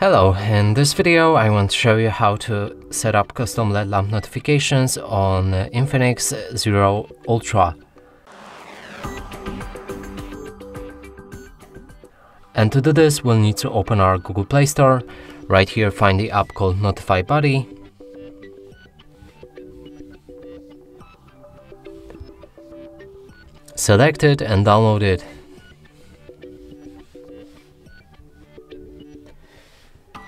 Hello, in this video I want to show you how to set up custom LED lamp notifications on Infinix Zero Ultra. And to do this we'll need to open our Google Play Store. Right here find the app called NotifyBuddy. Select it and download it.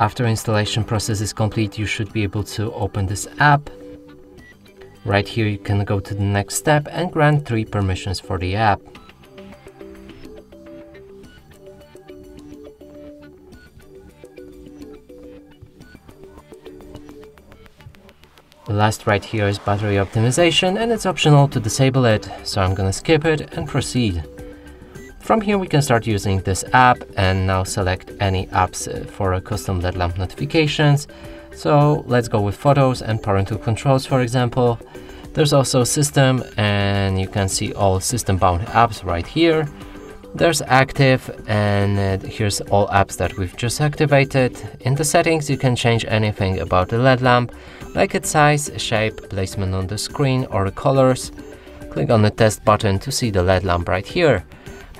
After installation process is complete, you should be able to open this app. Right here, you can go to the next step and grant three permissions for the app. The last right here is battery optimization and it's optional to disable it, so I'm gonna skip it and proceed. From here we can start using this app and now select any apps uh, for a custom LED lamp notifications. So let's go with photos and parental controls for example. There's also system and you can see all system bound apps right here. There's active and uh, here's all apps that we've just activated. In the settings you can change anything about the LED lamp, like its size, shape, placement on the screen or colors. Click on the test button to see the LED lamp right here.